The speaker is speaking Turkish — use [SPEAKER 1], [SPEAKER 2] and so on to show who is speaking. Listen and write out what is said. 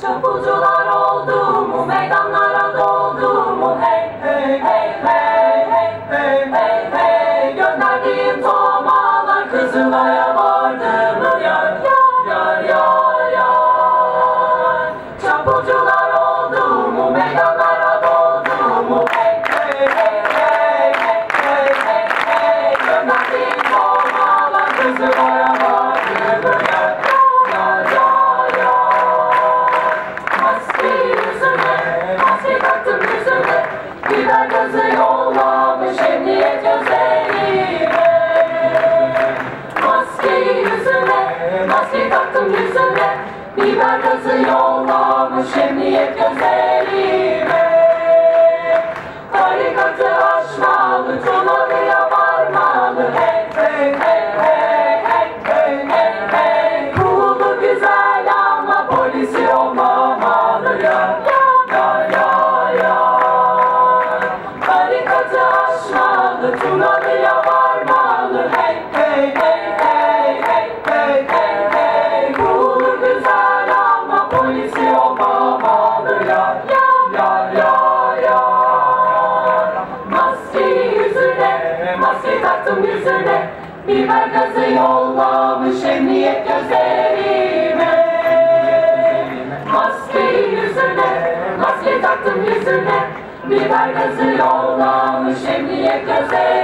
[SPEAKER 1] Çapulcular oldu mu, meydanlara doldu mu hey hey hey hey hey hey hey hey Gönderdiğim tomalar Kızılay'a vardı maske taktım yüzüme Biber gazı yollamış emniyet gözlerime aşmalı, Tunalı'ya varmalı Hey hey hey hey hey hey hey hey. Ruhlu güzel ama polisi olmamalı. Ya Ya ya ya ya. Maske yüzüne, maske taktım gazı yollamış emniyet gözlerime yüzüne Biber gazı yollamış emniyet gözlerime